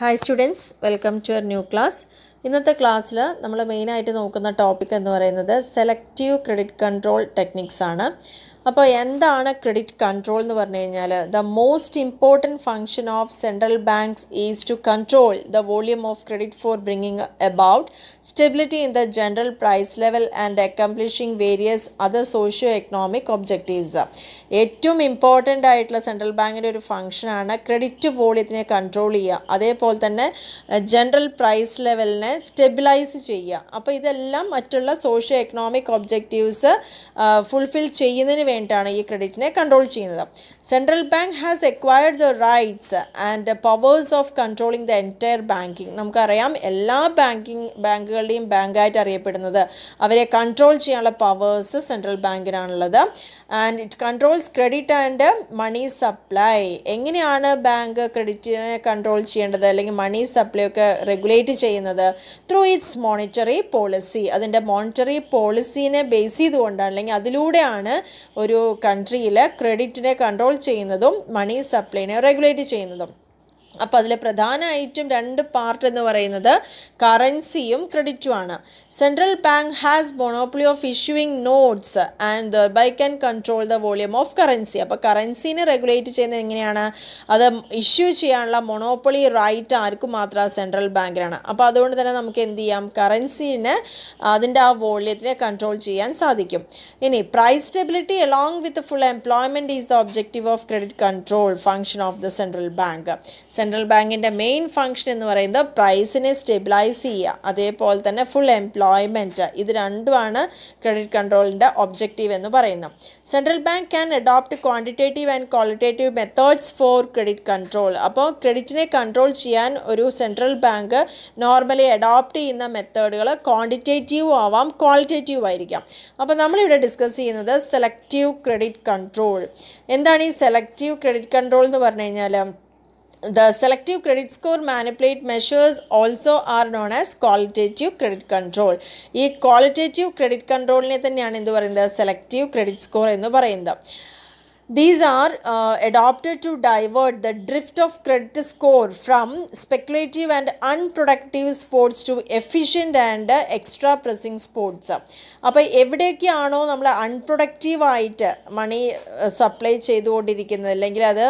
Hi students welcome to our new class ഇന്നത്തെ ക്ലാസ്സിൽ നമ്മൾ മെയിനായിട്ട് നോക്കുന്ന ടോപ്പിക് എന്ന് പറയുന്നത് സെലക്റ്റീവ് ക്രെഡിറ്റ് കൺട്രോൾ ടെക്നിക്സ് ആണ്. അപ്പോൾ എന്താണ് ക്രെഡിറ്റ് കൺട്രോൾ എന്ന് പറഞ്ഞു കഴിഞ്ഞാൽ the most important function of central banks is to control the volume of credit for bringing about stability in the general price level and accomplishing various other socio economic objectives ഏറ്റവും important ആയിട്ടുള്ള central ബാങ്കിന്റെ ഒരു ഫങ്ഷനാണ് credit വോളിയത്തിനെ control ചെയ്യുക. അതേപോലെ തന്നെ general price ലെവലിനെ stabilise ചെയ്യുക. അപ്പോൾ ഇതെല്ലാം മറ്റുള്ള സോഷ്യോ എക്കണോമിക് ഒബ്ജക്റ്റീവ്സ് ഫുൾഫിൽ ചെയ്യുന്നതിന് വേണ്ടിയിട്ടാണ് ഈ ക്രെഡിറ്റിനെ കൺട്രോൾ ചെയ്യുന്നത്. Central bank has acquired the rights and powers of controlling the entire banking നമുക്കറിയാം എല്ലാ ബാങ്കിങ് ബാങ്കുകളുടെയും ബാങ്കായിട്ട് അറിയപ്പെടുന്നത്. അവരെ കൺട്രോൾ ചെയ്യാനുള്ള powers central ബാങ്കിനാണുള്ളത് and it controls credit and money supply എങ്ങനെയാണ് ബാങ്ക് ക്രെഡിറ്റിനെ കൺട്രോൾ ചെയ്യേണ്ടത്? അല്ലെങ്കിൽ മണി സപ്ലൈ ഒക്കെ റെഗുലേറ്റ് ചെയ്യുന്നത്? ത്രൂ ഇറ്റ്സ് മോണിറ്ററി പോളിസി അതിന്റെ മോണിറ്ററി പോളിസീനെ ബേസ് ചെയ്തുകൊണ്ടാണ്. അല്ലെങ്കിൽ അതിലൂടെയാണ് ഒരു കൺട്രിയിൽ ക്രെഡിറ്റിനെ കൺട്രോൾ ചെയ്യുന്നതും മണി സപ്ലൈനെ റെഗുലേറ്റ് ചെയ്യുന്നതും. അപ്പോൾ പ്രധാന ഐറ്റം രണ്ട് പാർട്ട് എന്ന് പറയുന്നത് കറൻസിയും ക്രെഡിറ്റുമാണ് central bank has monopoly of issuing notes and by can control the volume of currency അപ്പോൾ കറൻസിനെ റെഗുലേറ്റ് ചെയ്യുന്നത് എങ്ങനെയാണ്? അത് ഇഷ്യൂ ചെയ്യാനുള്ള മൊണോപ്പൊളി റൈറ്റ് ആർക്കും മാത്രം സെൻട്രൽ ബാങ്കിനാണ് അപ്പോൾ അതുകൊണ്ട് തന്നെ നമുക്ക് എന്ത് ചെയ്യാം? കറൻസിനെ അതിന്റെ ആ വോള്യത്തിനെ കൺട്രോൾ ചെയ്യാൻ സാധിക്കും. ഇനി price stability along with full employment is the objective of credit control function of the central bank central ബാങ്കിന്റെ മെയിൻ ഫങ്ഷൻ എന്ന് പറയുന്നത് പ്രൈസിനെ സ്റ്റെബിലൈസ് ചെയ്യുക. അതേപോലെ തന്നെ ഫുൾ എംപ്ലോയ്മെന്റ് ഇത് രണ്ടുമാണ് ക്രെഡിറ്റ് കൺട്രോളിന്റെ ഒബ്ജക്റ്റീവ് എന്ന് പറയുന്നത്. Central bank can adopt quantitative and qualitative methods for credit control അപ്പോൾ ക്രെഡിറ്റിനെ കൺട്രോൾ ചെയ്യാൻ ഒരു സെൻട്രൽ ബാങ്ക് നോർമലി അഡോപ്റ്റ് ചെയ്യുന്ന മെത്തേഡുകൾ ക്വാണ്ടിറ്റേറ്റീവ് ആവാം ക്വാളിറ്റേറ്റീവ് ആയിരിക്കാം. അപ്പോൾ നമ്മളിവിടെ ഡിസ്കസ് ചെയ്യുന്നത് സെലക്റ്റീവ് ക്രെഡിറ്റ് കൺട്രോൾ എന്താണ് ഈ സെലക്റ്റീവ് ക്രെഡിറ്റ് കൺട്രോൾ എന്ന് പറഞ്ഞു കഴിഞ്ഞാൽ the selective credit score manipulate measures also are known as qualitative credit control ഈ credit control കൺട്രോളിനെ തന്നെയാണ് എന്ത് പറയുന്നത് selective credit score എന്ന് പറയുന്നത് These are uh, adopted to divert the drift of credit score from speculative and unproductive sports to efficient and uh, extra pressing sports. അപ്പോൾ എവിടെയൊക്കെയാണോ നമ്മൾ അൺപ്രൊഡക്റ്റീവായിട്ട് money supply ചെയ്തുകൊണ്ടിരിക്കുന്നത് അല്ലെങ്കിൽ അത്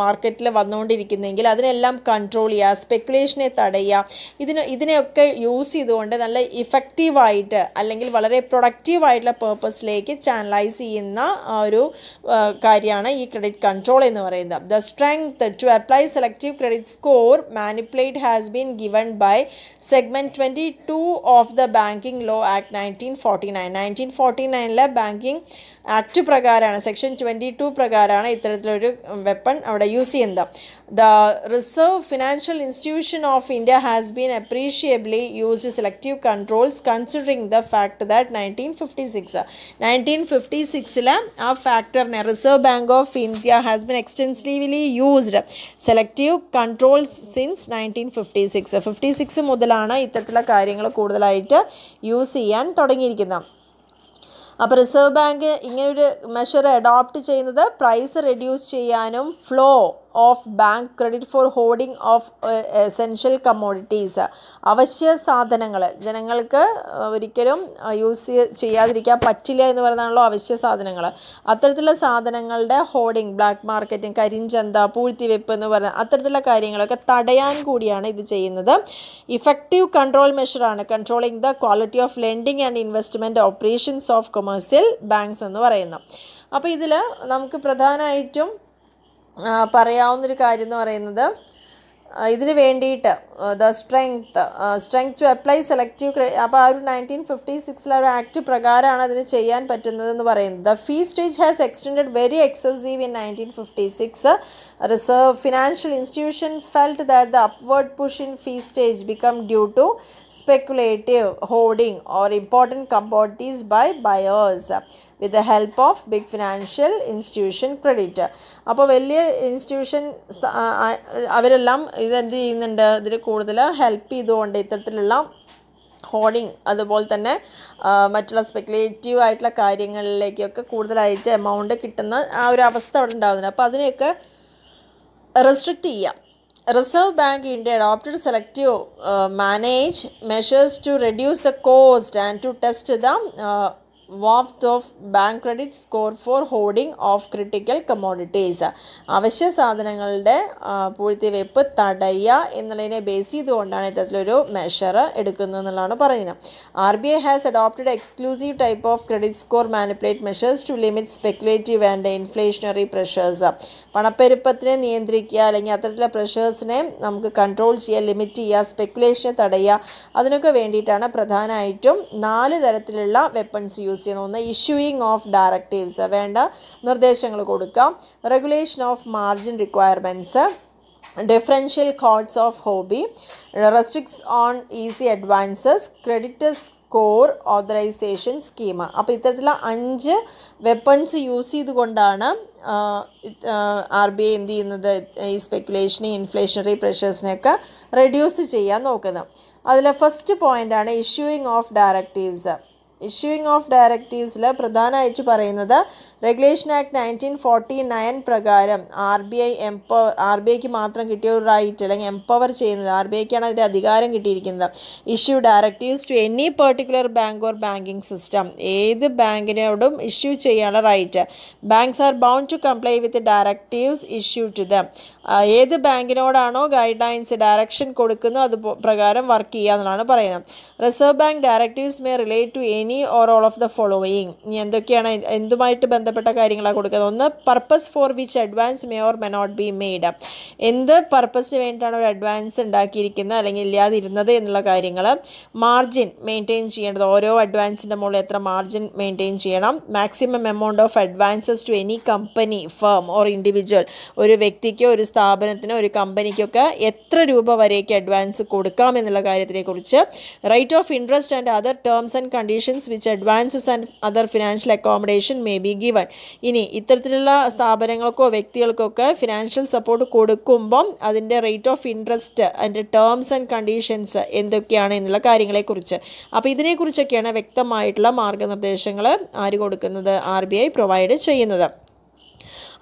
മാർക്കറ്റിൽ വന്നുകൊണ്ടിരിക്കുന്നതെങ്കിൽ അതിനെല്ലാം കൺട്രോൾ ചെയ്യുക സ്പെക്കുലേഷനെ തടയുക ഇതിന് ഇതിനെയൊക്കെ യൂസ് ചെയ്തുകൊണ്ട് നല്ല ഇഫക്റ്റീവായിട്ട് അല്ലെങ്കിൽ വളരെ പ്രൊഡക്റ്റീവായിട്ടുള്ള പേർപ്പസിലേക്ക് ചാനലൈസ് ചെയ്യുന്ന ഒരു കാര്യമാണ് ഈ ക്രെഡിറ്റ് കൺട്രോൾ എന്ന് പറയുന്നത്. The strength to apply selective credit score manipulate has been given by segment twenty two of the banking law act nineteen forty nine nineteen forty നയനിലെ banking act പ്രകാരമാണ് സെക്ഷൻ ട്വന്റി ടു പ്രകാരമാണ് ഇത്തരത്തിലൊരു weapon അവിടെ use ചെയ്യുന്നത്. The reserve financial institution of India has been appreciably used selective controls considering the fact that nineteen fifty six nineteen fifty സിക്സിൽ ആ ഫാക്ടറിനെ reserve bank of India has been extensively used selective controls since nineteen fifty six fifty six മുതലാണ് ഇത്തരത്തിലുള്ള കാര്യങ്ങൾ കൂടുതലായിട്ട് use ചെയ്യാൻ തുടങ്ങിയിരിക്കുന്നത്. അപ്പോൾ reserve bank ഇങ്ങനൊരു മെഷർ അഡോപ്റ്റ് ചെയ്യുന്നത് പ്രൈസ് റെഡ്യൂസ് ചെയ്യാനും flow of bank credit for hoarding of essential commodities അവശ്യ സാധനങ്ങൾ. ജനങ്ങൾക്ക് ഒരിക്കലും യൂസ് ചെയ്യാതിരിക്കാൻ പറ്റില്ല എന്ന് പറയുന്നതാണല്ലോ അവശ്യ സാധനങ്ങൾ. അത്തരത്തിലുള്ള സാധനങ്ങളുടെ ഹോർഡിംഗ് ബ്ലാക്ക് മാർക്കറ്റിംഗ് കരിഞ്ചന്ത പൂഴ്ത്തിവെപ്പ് എന്ന് പറയുന്ന അത്തരത്തിലുള്ള കാര്യങ്ങളൊക്കെ തടയാൻ കൂടിയാണ് ഇത് ചെയ്യുന്നത്. Effective control മെഷറാണ് controlling the quality of lending and investment operations of commercial banks എന്ന് പറയുന്നത്. അപ്പോൾ ഇതിൽ നമുക്ക് പ്രധാനമായിട്ടും പറയാവുന്നൊരു കാര്യം എന്ന് പറയുന്നത് ഇതിന് വേണ്ടിയിട്ട് the strength strength to apply selective അപ്പോൾ ആ ഒരു നയന്റീൻ ഫിഫ്റ്റി സിക്സിലെ ഒരു ആക്ട് പ്രകാരമാണ് അതിന് ചെയ്യാൻ പറ്റുന്നതെന്ന് പറയുന്നത്. The fee stage has extend very excessive in nineteen fifty six reserve financial institution felt that the upward push in fee stage become due to speculative hoarding or important commodities by buyers with the help of big financial institution credit അപ്പോൾ വലിയ institution അവരെല്ലാം ഇതെന്ത് ചെയ്യുന്നുണ്ട്? ഇതിൽ കൂടുതൽ help ചെയ്തുകൊണ്ട് ഇത്തരത്തിലുള്ള hoarding അതുപോലെ തന്നെ മറ്റുള്ള സ്പെക്കുലേറ്റീവ് ആയിട്ടുള്ള കാര്യങ്ങളിലേക്കൊക്കെ കൂടുതലായിട്ട് എമൗണ്ട് കിട്ടുന്ന ആ ഒരു അവസ്ഥ അവിടെ ഉണ്ടാകുന്നുണ്ട് അപ്പോൾ അതിനെയൊക്കെ റെസ്ട്രിക്റ്റ് ചെയ്യാം. Reserve bank India adopted selective manage measures to reduce the cost and to test test the of bank credit score for hoarding of critical commodities. അവശ്യ സാധനങ്ങളുടെ പൂഴ്ത്തി വെപ്പ് തടയുക എന്നുള്ളതിനെ ബേസ് ചെയ്തുകൊണ്ടാണ് ഇത്തരത്തിലൊരു മെഷർ എടുക്കുന്നത് എന്നുള്ളതാണ് പറയുന്നത്. R B I has adopted exclusive type of credit score manipulate measures to limit speculative and inflationary pressures പണപ്പെരുപ്പത്തിനെ നിയന്ത്രിക്കുക അല്ലെങ്കിൽ അത്തരത്തിലുള്ള പ്രഷേഴ്സിനെ നമുക്ക് കൺട്രോൾ ചെയ്യുക ലിമിറ്റ് ചെയ്യുക സ്പെക്കുലേഷനെ തടയുക അതിനൊക്കെ വേണ്ടിയിട്ടാണ് പ്രധാനമായിട്ടും നാല് തരത്തിലുള്ള വെപ്പൺസ് യൂസ് ചെയ്യുന്നത് ഒന്ന് ഇഷ്യൂയിങ് ഓഫ് ഡയറക്റ്റീവ്സ് വേണ്ട നിർദ്ദേശങ്ങൾ കൊടുക്കാം. Regulation of margin requirements differential codes of hobby restricts on easy advances credits core authorisation scheme അപ്പോൾ ഇത്തരത്തിലുള്ള അഞ്ച് വെപ്പൺസ് യൂസ് ചെയ്തുകൊണ്ടാണ് ആർ ബി ഐ എന്ത് ചെയ്യുന്നത്? ഈ സ്പെക്കുലേഷനെ ഇൻഫ്ലേഷണറി പ്രഷേഴ്സിനെയൊക്കെ റെഡ്യൂസ് ചെയ്യാൻ നോക്കുന്നത്. അതിലെ ഫസ്റ്റ് പോയിന്റാണ് issuing of directives issuing of ഡയറക്റ്റീവ്സിൽ പ്രധാനമായിട്ട് പറയുന്നത് regulation act nineteen forty nine പ്രകാരം R B I empower R B ഐക്ക് മാത്രം കിട്ടിയ ഒരു റൈറ്റ് അല്ലെങ്കിൽ എംപവർ ചെയ്യുന്നത് ആർ ബി ഐക്കാണ് അതിന്റെ അധികാരം കിട്ടിയിരിക്കുന്നത്. Issue directives to any particular bank or banking system ഏത് ബാങ്കിനോടും ഇഷ്യൂ ചെയ്യാനുള്ള right banks are bound to comply with directives issue to them ഏത് ബാങ്കിനോടാണോ ഗൈഡ് ലൈൻസ് ഡയറക്ഷൻ കൊടുക്കുന്നോ അത് പ്രകാരം വർക്ക് ചെയ്യുക എന്നുള്ളതാണ് പറയുന്നത്. Reserve bank directives may relate to any or all of the following ഇനി എന്തൊക്കെയാണ് എന്തുമായിട്ട് ബന്ധപ്പെട്ട കാര്യങ്ങളാണ് കൊടുക്കുന്നത്? ഒന്ന് purpose for which advance may or may not be made എന്ത് പർപ്പസിന് വേണ്ടിയിട്ടാണ് ഒരു അഡ്വാൻസ് ഉണ്ടാക്കിയിരിക്കുന്നത്? അല്ലെങ്കിൽ ഇല്ലാതിരുന്നത് എന്നുള്ള കാര്യങ്ങൾ മാർജിൻ മെയിന്റെയിൻ ചെയ്യേണ്ടത്. ഓരോ അഡ്വാൻസിന്റെ മുകളിൽ എത്ര മാർജിൻ മെയിന്റെയിൻ ചെയ്യണം? Maximum amount of advances to any company firm or individual ഒരു വ്യക്തിക്കോ ഒരു സ്ഥാപനത്തിനോ ഒരു കമ്പനിക്കൊക്കെ എത്ര രൂപ വരെയൊക്കെ അഡ്വാൻസ് കൊടുക്കാം എന്നുള്ള കാര്യത്തിനെക്കുറിച്ച്. Rate of interest and other terms and conditions which advances and other financial accommodation may be given ഇനി ഇത്തരത്തിലുള്ള സ്ഥാപനങ്ങൾക്കോ വ്യക്തികൾക്കൊക്കെ ഫിനാൻഷ്യൽ സപ്പോർട്ട് കൊടുക്കുമ്പം അതിന്റെ റേറ്റ് ഓഫ് ഇൻട്രസ്റ്റ് അതിന്റെ ടേംസ് ആൻഡ് കണ്ടീഷൻസ് എന്തൊക്കെയാണ് എന്നുള്ള കാര്യങ്ങളെക്കുറിച്ച്. അപ്പോൾ ഇതിനെക്കുറിച്ചൊക്കെയാണ് വ്യക്തമായിട്ടുള്ള മാർഗനിർദ്ദേശങ്ങൾ ആര് കൊടുക്കുന്നത്? ആർ ബി ഐ പ്രൊവൈഡ് ചെയ്യുന്നത്.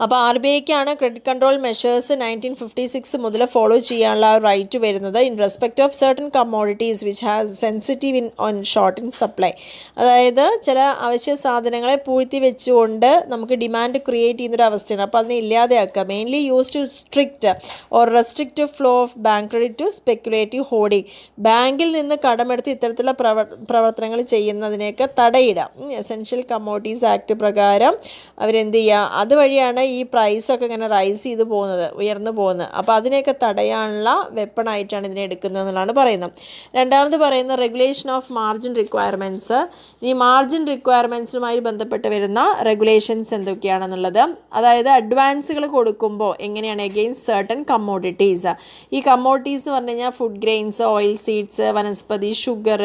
അപ്പോൾ R B ഐക്കാണ് credit control measures nineteen fifty six മുതൽ ഫോളോ ചെയ്യാനുള്ള റൈറ്റ് വരുന്നത്. In respect of certain commodities which has sensitive in on short in supply അതായത് ചില അവശ്യ സാധനങ്ങളെ പൂഴ്ത്തി വെച്ചുകൊണ്ട് നമുക്ക് ഡിമാൻഡ് ക്രിയേറ്റ് ചെയ്യുന്നൊരു അവസ്ഥയാണ്. അപ്പോൾ അതിനെ ഇല്ലാതെയാക്കുക. Mainly use to strict or restrict flow of bank credit to speculative hoarding ബാങ്കിൽ നിന്ന് കടമെടുത്ത് ഇത്തരത്തിലുള്ള പ്രവ പ്രവർത്തനങ്ങൾ ചെയ്യുന്നതിനെയൊക്കെ തടയിടാം എസെൻഷ്യൽ കമ്മോഡിറ്റീസ് ആക്ട് പ്രകാരം അവരെന്ത് ചെയ്യുക? അതുവഴിയാണ് ഈ പ്രൈസൊക്കെ ഇങ്ങനെ റൈസ് ചെയ്ത് പോകുന്നത് ഉയർന്നു പോകുന്നത്. അപ്പോൾ അതിനെയൊക്കെ തടയാനുള്ള വെപ്പണായിട്ടാണ് ഇതിനെ എടുക്കുന്നത് എന്നുള്ളതാണ് പറയുന്നത്. രണ്ടാമത് പറയുന്ന റെഗുലേഷൻ ഓഫ് മാർജിൻ റിക്വയർമെന്റ്സ് ഈ മാർജിൻ റിക്വയർമെന്റ്സുമായി ബന്ധപ്പെട്ട് വരുന്ന റെഗുലേഷൻസ് എന്തൊക്കെയാണെന്നുള്ളത്. അതായത് അഡ്വാൻസുകൾ കൊടുക്കുമ്പോൾ എങ്ങനെയാണ് എഗെയിൻസ്റ്റ് സർട്ടൺ കമ്മോഡിറ്റീസ് ഈ കമ്മോഡിറ്റീസ് എന്ന് പറഞ്ഞു കഴിഞ്ഞാൽ food grains oil seeds vanaspati sugar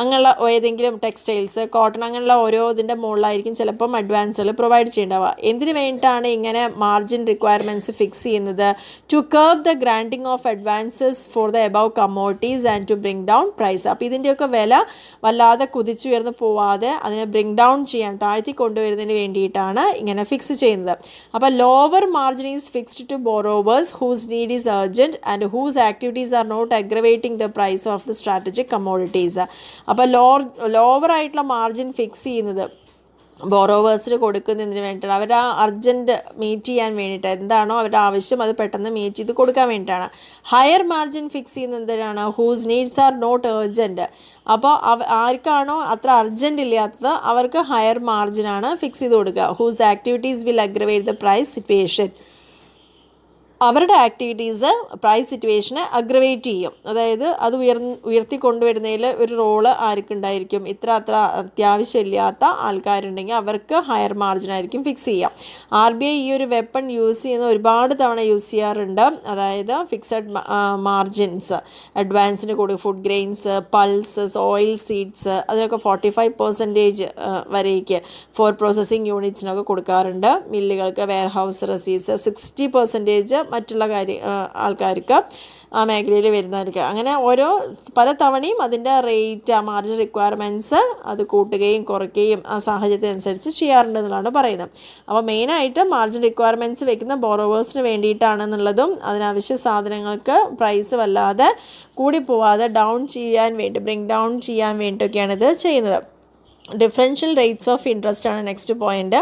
അങ്ങനെയുള്ള ഏതെങ്കിലും ടെക്സ്റ്റൈൽസ് കോട്ടൺ അങ്ങനെയുള്ള ഓരോ ഇതിന്റെ മുകളിലായിരിക്കും ചിലപ്പം അഡ്വാൻസുകൾ പ്രൊവൈഡ് ചെയ്യേണ്ടവ എന്തിനു വേണ്ടിയിട്ടാണ് ഇങ്ങനെ മാർജിൻ റിക്വയർമെന്റ്സ് ഫിക്സ് ചെയ്യുന്നത്. To curb the granting of advances for the above commodities and to bring down price അപ്പോൾ ഇതിന്റെയൊക്കെ വില വല്ലാതെ കുതിച്ചുയർന്ന് പോവാതെ അതിനെ ബ്രിങ് ഡൗൺ ചെയ്യാൻ താഴ്ത്തി കൊണ്ടുവരുന്നതിന് വേണ്ടിയിട്ടാണ് ഇങ്ങനെ ഫിക്സ് ചെയ്യുന്നത്. അപ്പോൾ lower margin is fixed to borrowers whose need is urgent and whose activities are not aggravating the price of the strategic commodities അപ്പോൾ ലോ ലോവർ ആയിട്ടുള്ള മാർജിൻ ഫിക്സ് ചെയ്യുന്നത് ബോറോവേഴ്സിന് കൊടുക്കുന്നതിന് വേണ്ടിയിട്ടാണ്. അവർ ആ അർജന്റ് മീറ്റ് ചെയ്യാൻ വേണ്ടിയിട്ട് എന്താണോ അവരുടെ ആവശ്യം അത് പെട്ടെന്ന് മീറ്റ് ചെയ്ത് കൊടുക്കാൻ വേണ്ടിയിട്ടാണ്. ഹയർ മാർജിൻ ഫിക്സ് ചെയ്യുന്നത് എന്തിനാണ്? Whose needs are not urgent അപ്പോൾ ആർക്കാണോ അത്ര അർജന്റ് ഇല്ലാത്തത് അവർക്ക് ഹയർ മാർജിനാണ് ഫിക്സ് ചെയ്ത് കൊടുക്കുക. Whose activities will aggravate the price situation അവരുടെ ആക്ടിവിറ്റീസ് പ്രൈസ് സിറ്റുവേഷനെ അഗ്രവേറ്റ് ചെയ്യും. അതായത് അത് ഉയർ ഉയർത്തി കൊണ്ടുവരുന്നതിൽ ഒരു റോൾ ആർക്കുണ്ടായിരിക്കും ഇത്ര അത്ര അത്യാവശ്യമില്ലാത്ത ആൾക്കാരുണ്ടെങ്കിൽ അവർക്ക് ഹയർ മാർജിൻ ആയിരിക്കും ഫിക്സ് ചെയ്യാം. ആർ ബി ഐ ഈ ഒരു വെപ്പൺ യൂസ് ചെയ്യുന്ന ഒരുപാട് തവണ യൂസ് ചെയ്യാറുണ്ട്. അതായത് ഫിക്സഡ് മാർജിൻസ് അഡ്വാൻസിന് കൊടുക്കും food grains pulses oil seeds അതിനൊക്കെ ഫോർട്ടി ഫൈവ് പെർസെന്റേജ് വരേക്ക് ഫോർ പ്രോസസ്സിങ് യൂണിറ്റ്സിനൊക്കെ കൊടുക്കാറുണ്ട്. മില്ലുകൾക്ക് വെയർ ഹൗസ് റസീസ് സിക്സ്റ്റി പെർസെന്റേജ് മറ്റുള്ള കാര്യ ആൾക്കാർക്ക് ആ മേഖലയിൽ വരുന്നവർക്ക്. അങ്ങനെ ഓരോ പല തവണയും അതിന്റെ റേറ്റ് ആ മാർജിൻ റിക്വയർമെന്റ്സ് അത് കൂട്ടുകയും കുറയ്ക്കുകയും ആ സാഹചര്യത്തിനനുസരിച്ച് ചെയ്യാറുണ്ട് എന്നുള്ളതാണ് പറയുന്നത്. അപ്പോൾ മെയിനായിട്ട് മാർജിൻ റിക്വയർമെന്റ്സ് വെക്കുന്ന ബോറോവേഴ്സിന് വേണ്ടിയിട്ടാണെന്നുള്ളതും അതിനാവശ്യ സാധനങ്ങൾക്ക് പ്രൈസ് വല്ലാതെ കൂടിപ്പോവാതെ ഡൗൺ ചെയ്യാൻ വേണ്ടി ബ്രിങ് ഡൗൺ ചെയ്യാൻ വേണ്ടിയിട്ടൊക്കെയാണ് ഇത് ചെയ്യുന്നത്. ഡിഫറൻഷ്യൽ റേറ്റ്സ് ഓഫ് ഇൻട്രസ്റ്റ് ആണ് നെക്സ്റ്റ് പോയിന്റ്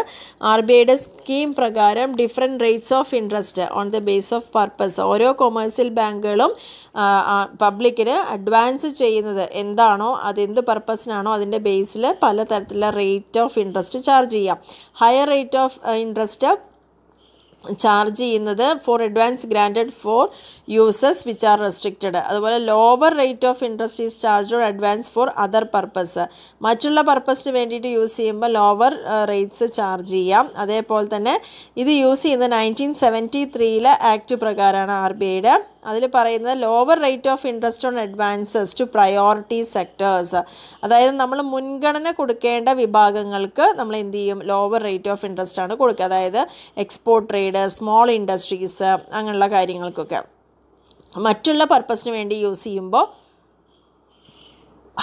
ആർ ബി ഐയുടെ സ്കീം പ്രകാരം different rates of interest on the base of purpose ഓരോ കൊമേഴ്സ്യൽ ബാങ്കുകളും പബ്ലിക്കിന് അഡ്വാൻസ് ചെയ്യുന്നത് എന്താണോ അത് എന്ത് പർപ്പസിനാണോ അതിന്റെ ബേസിൽ പലതരത്തിലുള്ള റേറ്റ് ഓഫ് ഇൻട്രസ്റ്റ് ചാർജ് ചെയ്യാം. Higher rate of interest charge ചെയ്യുന്നത് for advance granted for uses which are restricted അതുപോലെ lower rate of interest is charge on advance for other purpose മറ്റുള്ള പർപ്പസിന് വേണ്ടിയിട്ട് യൂസ് ചെയ്യുമ്പോൾ ലോവർ റേറ്റ്സ് ചാർജ് ചെയ്യാം. അതേപോലെ തന്നെ ഇത് യൂസ് ചെയ്യുന്നത് നയന്റീൻ സെവന്റി ത്രീയിലെ ആക്ട് പ്രകാരമാണ് ആർ ബി ഐയുടെ അതിൽ പറയുന്നത് lower rate of interest on advances to priority sectors അതായത് നമ്മൾ മുൻഗണന കൊടുക്കേണ്ട വിഭാഗങ്ങൾക്ക് നമ്മൾ എന്ത് ചെയ്യും? ലോവർ റേറ്റ് ഓഫ് ഇൻട്രസ്റ്റ് ആണ് കൊടുക്കുക. അതായത് എക്സ്പോർട്ട് ട്രേഡ് സ്മോൾ ഇൻഡസ്ട്രീസ് അങ്ങനെയുള്ള കാര്യങ്ങൾക്കൊക്കെ. മറ്റുള്ള പർപ്പസിന് വേണ്ടി യൂസ് ചെയ്യുമ്പോൾ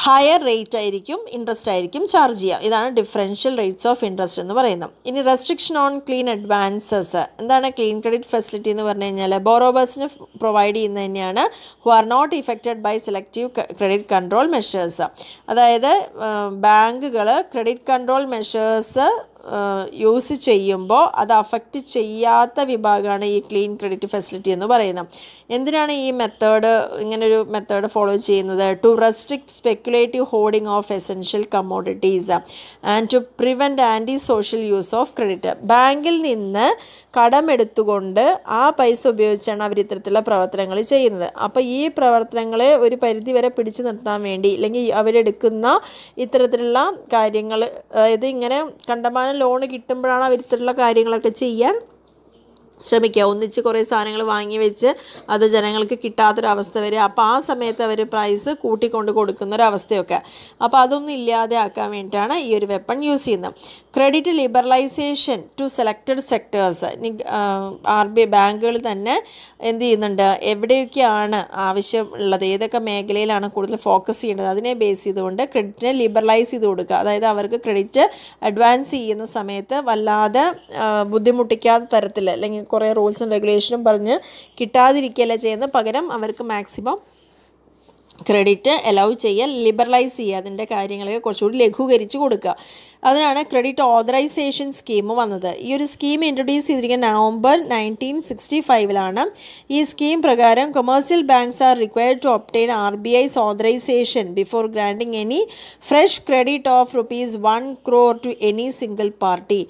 ഹയർ റേറ്റ് ആയിരിക്കും ഇൻട്രസ്റ്റ് ആയിരിക്കും ചാർജ് ചെയ്യുക. ഇതാണ് ഡിഫറൻഷ്യൽ റേറ്റ്സ് ഓഫ് ഇൻട്രസ്റ്റ് എന്ന് പറയുന്നത്. ഇനി റെസ്ട്രിക്ഷൻ ഓൺ ക്ലീൻ അഡ്വാൻസസ് എന്താണ് ക്ലീൻ ക്രെഡിറ്റ് ഫെസിലിറ്റി എന്ന് പറഞ്ഞു കഴിഞ്ഞാൽ ബോറോബേഴ്സിന് പ്രൊവൈഡ് ചെയ്യുന്നത് തന്നെയാണ് who are not affected by selective credit control measures അതായത് ബാങ്കുകൾ ക്രെഡിറ്റ് കൺട്രോൾ മെഷേഴ്സ് യൂസ് ചെയ്യുമ്പോൾ അത് അഫക്റ്റ് ചെയ്യാത്ത വിഭാഗമാണ് ഈ ക്ലീൻ ക്രെഡിറ്റ് ഫെസിലിറ്റി എന്ന് പറയുന്നത്. എന്തിനാണ് ഈ മെത്തേഡ് ഇങ്ങനൊരു മെത്തേഡ് ഫോളോ ചെയ്യുന്നത്? To restrict speculative hoarding of essential commodities and to prevent anti social use of credit ബാങ്കിൽ നിന്ന് കടമെടുത്തുകൊണ്ട് ആ പൈസ ഉപയോഗിച്ചാണ് അവർ ഇത്തരത്തിലുള്ള പ്രവർത്തനങ്ങൾ ചെയ്യുന്നത്. അപ്പോൾ ഈ പ്രവർത്തനങ്ങളെ ഒരു പരിധി വരെ പിടിച്ചു നിർത്താൻ വേണ്ടി അല്ലെങ്കിൽ അവരെടുക്കുന്ന ഇത്തരത്തിലുള്ള കാര്യങ്ങൾ അതായത് ഇങ്ങനെ കണ്ടമാനം ലോൺ കിട്ടുമ്പോഴാണ് അവർ ഇത്തരത്തിലുള്ള കാര്യങ്ങളൊക്കെ ചെയ്യാൻ ശ്രമിക്കുക. ഒന്നിച്ച് കുറേ സാധനങ്ങൾ വാങ്ങി വെച്ച് അത് ജനങ്ങൾക്ക് കിട്ടാത്തൊരവസ്ഥ വരെ. അപ്പോൾ ആ സമയത്ത് അവർ പ്രൈസ് കൂട്ടിക്കൊണ്ട് കൊടുക്കുന്നൊരവസ്ഥയൊക്കെ. അപ്പോൾ അതൊന്നും ഇല്ലാതെ ആക്കാൻ വേണ്ടിയിട്ടാണ് ഈ ഒരു വെപ്പൺ യൂസ് ചെയ്യുന്നത്. Credit liberalisation to selected sectors R B I ബാങ്കുകൾ തന്നെ എന്ത് ചെയ്യുന്നുണ്ട്? എവിടെയൊക്കെയാണ് ആവശ്യമുള്ളത് ഏതൊക്കെ മേഖലയിലാണ് കൂടുതൽ ഫോക്കസ് ചെയ്യേണ്ടത്? അതിനെ ബേസ് ചെയ്തുകൊണ്ട് ക്രെഡിറ്റിനെ ലിബറലൈസ് ചെയ്ത് കൊടുക്കുക. അതായത് അവർക്ക് ക്രെഡിറ്റ് അഡ്വാൻസ് ചെയ്യുന്ന സമയത്ത് വല്ലാതെ ബുദ്ധിമുട്ടിക്കാത്ത തരത്തിൽ അല്ലെങ്കിൽ കുറേ റൂൾസും റെഗുലേഷനും പറഞ്ഞ് കിട്ടാതിരിക്കുകയല്ല ചെയ്യുന്നത്? പകരം അവർക്ക് മാക്സിമം ക്രെഡിറ്റ് അലൗ ചെയ്യുക ലിബറലൈസ് ചെയ്യുക അതിന്റെ കാര്യങ്ങളൊക്കെ കുറച്ചുകൂടി ലഘൂകരിച്ച് കൊടുക്കുക. അതിനാണ് ക്രെഡിറ്റ് ഓതറൈസേഷൻ സ്കീം വന്നത്. ഈ ഒരു സ്കീം ഇൻട്രൊഡ്യൂസ് ചെയ്തിരിക്കുന്ന നവംബർ നയന്റീൻ സിക്സ്റ്റി ഫൈവിലാണ് ഈ സ്കീം പ്രകാരം commercial banks are required to obtain R B I's authorisation before granting any fresh credit of rupees one crore to any single party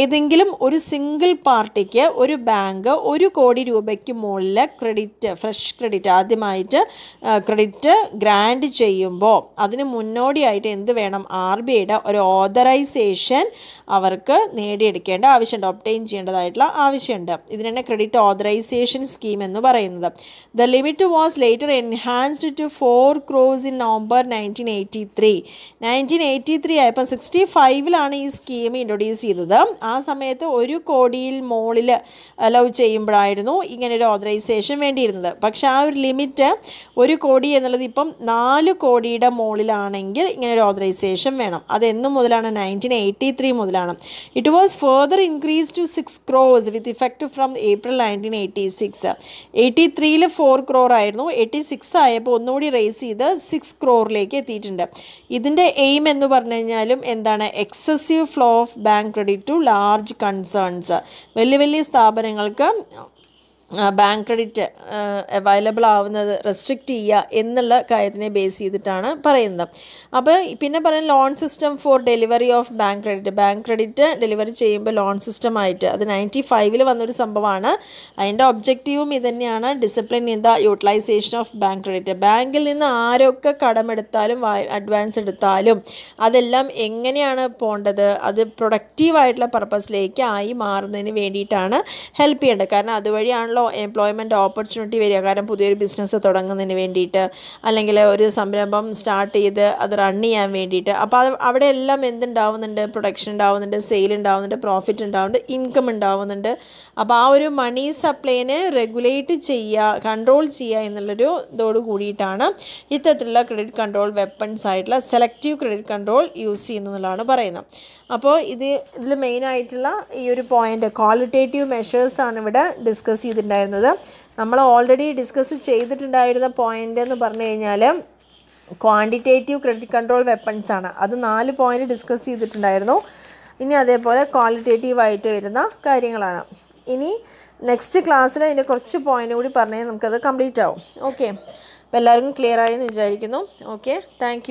ഏതെങ്കിലും ഒരു single പാർട്ടിക്ക് ഒരു ബാങ്ക് ഒരു കോടി രൂപയ്ക്ക് മുകളിൽ ക്രെഡിറ്റ് ഫ്രഷ് ക്രെഡിറ്റ് ആദ്യമായിട്ട് ക്രെഡിറ്റ് ഗ്രാൻഡ് ചെയ്യുമ്പോൾ അതിന് മുന്നോടിയായിട്ട് എന്ത് വേണം? ആർ ബി ഐയുടെ ഒരു ഓതറൈസേഷൻ അവർക്ക് നേടിയെടുക്കേണ്ട ആവശ്യമുണ്ട്. ഒപ്റ്റെയിൻ ചെയ്യേണ്ടതായിട്ടുള്ള ആവശ്യമുണ്ട്. ഇതിനാണ് ക്രെഡിറ്റ് ഓതറൈസേഷൻ സ്കീം എന്ന് പറയുന്നത്. The limit was later enhanced to four crores in November nineteen eighty three. Nineteen eighty three ആയപ്പോൾ സിക്സ്റ്റി ഫൈവിലാണ് ഈ സ്കീം ഇൻട്രൊഡ്യൂസ് ചെയ്തത്. ആ സമയത്ത് ഒരു കോടിയിൽ മോളിൽ അലൗ ചെയ്യുമ്പോഴായിരുന്നു ഇങ്ങനെ ഒരു ഓതറൈസേഷൻ വേണ്ടിയിരുന്നത്. പക്ഷേ ആ ഒരു ലിമിറ്റ് ഒരു കോടി എന്നുള്ളത് ഇപ്പം നാല് കോടിയുടെ മുകളിലാണെങ്കിൽ ഇങ്ങനെ ഒരു ഓതറൈസേഷൻ വേണം. അത് എന്നു മുതലാണ്? നയന്റീൻ എയ്റ്റി ത്രീ മുതലാണ്. It was further increase to six crores with effect from April nineteen eighty six eighty ത്രീയിൽ ഫോർ ക്രോർ ആയിരുന്നു. എയ്റ്റി സിക്സ് ആയപ്പോൾ ഒന്നുകൂടി റേസ് ചെയ്ത് സിക്സ് ക്രോറിലേക്ക് എത്തിയിട്ടുണ്ട്. ഇതിന്റെ എയിം എന്ന് പറഞ്ഞു കഴിഞ്ഞാലും എന്താണ്? Excessive flow of bank credit to large concerns വലിയ വലിയ സ്ഥാപനങ്ങൾക്ക് ബാങ്ക് ക്രെഡിറ്റ് അവൈലബിൾ ആവുന്നത് റെസ്ട്രിക്റ്റ് ചെയ്യുക എന്നുള്ള കാര്യത്തിനെ ബേസ് ചെയ്തിട്ടാണ് പറയുന്നത്. അപ്പോൾ പിന്നെ പറയുന്നത് loan system for delivery of bank credit bank credit delivery ചെയ്യുമ്പോൾ ലോൺ സിസ്റ്റം ആയിട്ട് അത് നയന്റി ഫൈവിൽ വന്നൊരു സംഭവമാണ്. അതിന്റെ ഒബ്ജക്റ്റീവും ഇത് തന്നെയാണ് discipline in the utilisation of bank credit ബാങ്കിൽ നിന്ന് ആരൊക്കെ കടമെടുത്താലും അഡ്വാൻസ് എടുത്താലും അതെല്ലാം എങ്ങനെയാണ് പോകേണ്ടത് അത് പ്രൊഡക്റ്റീവായിട്ടുള്ള പർപ്പസിലേക്ക് ആയി മാറുന്നതിന് വേണ്ടിയിട്ടാണ് ഹെൽപ്പ് ചെയ്യേണ്ടത്. കാരണം അതുവഴിയാണല്ലോ എംപ്ലോയ്മെന്റ് ഓപ്പർച്യൂണിറ്റി വരിക. കാരണം പുതിയൊരു ബിസിനസ് തുടങ്ങുന്നതിന് വേണ്ടിയിട്ട് അല്ലെങ്കിൽ ഒരു സംരംഭം സ്റ്റാർട്ട് ചെയ്ത് അത് റൺ ചെയ്യാൻ വേണ്ടിയിട്ട്. അപ്പോൾ അത് അവിടെ എല്ലാം എന്തുണ്ടാവുന്നുണ്ട്? പ്രൊഡക്ഷൻ ഉണ്ടാവുന്നുണ്ട് സെയിൽ ഉണ്ടാവുന്നുണ്ട് പ്രോഫിറ്റ് ഉണ്ടാവുന്നുണ്ട് ഇൻകം ഉണ്ടാവുന്നുണ്ട്. അപ്പോൾ ആ ഒരു മണി സപ്ലൈനെ റെഗുലേറ്റ് ചെയ്യുക കൺട്രോൾ ചെയ്യുക എന്നുള്ളൊരു ഇതോട് കൂടിയിട്ടാണ് ഇത്തരത്തിലുള്ള ക്രെഡിറ്റ് കൺട്രോൾ വെപ്പൺസ് ആയിട്ടുള്ള സെലക്റ്റീവ് ക്രെഡിറ്റ് കൺട്രോൾ യൂസ് ചെയ്യുന്നതെന്നുള്ളതാണ് പറയുന്നത്. അപ്പോൾ ഇത് ഇതിൽ മെയിനായിട്ടുള്ള ഈ ഒരു പോയിന്റ് ക്വാളിറ്റേറ്റീവ് മെഷേഴ്സാണ് ഇവിടെ ഡിസ്കസ് ചെയ്തിട്ടുണ്ടായിരുന്നത് നമ്മൾ ഓൾറെഡി ഡിസ്കസ് ചെയ്തിട്ടുണ്ടായിരുന്ന പോയിന്റ് എന്ന് പറഞ്ഞു കഴിഞ്ഞാൽ ക്വാണ്ടിറ്റേറ്റീവ് ക്രെഡിറ്റ് കൺട്രോൾ വെപ്പൺസ് ആണ്. അത് നാല് പോയിന്റ് ഡിസ്കസ് ചെയ്തിട്ടുണ്ടായിരുന്നു. ഇനി അതേപോലെ ക്വാളിറ്റേറ്റീവ് ആയിട്ട് വരുന്ന കാര്യങ്ങളാണ്. ഇനി നെക്സ്റ്റ് ക്ലാസ്സിൽ അതിന്റെ കുറച്ച് പോയിന്റ് കൂടി പറഞ്ഞാൽ നമുക്കത് കംപ്ലീറ്റ് ആവും. ഓക്കെ അപ്പോൾ എല്ലാവർക്കും ക്ലിയർ ആയെന്ന് വിചാരിക്കുന്നു. Okay thank